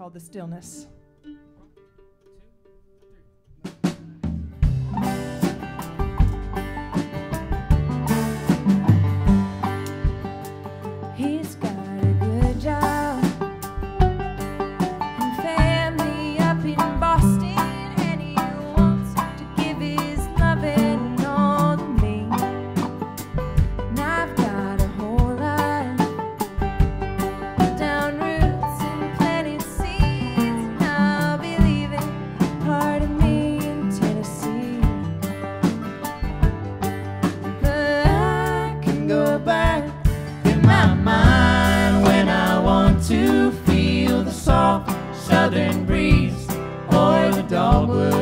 called The Stillness. dogwood.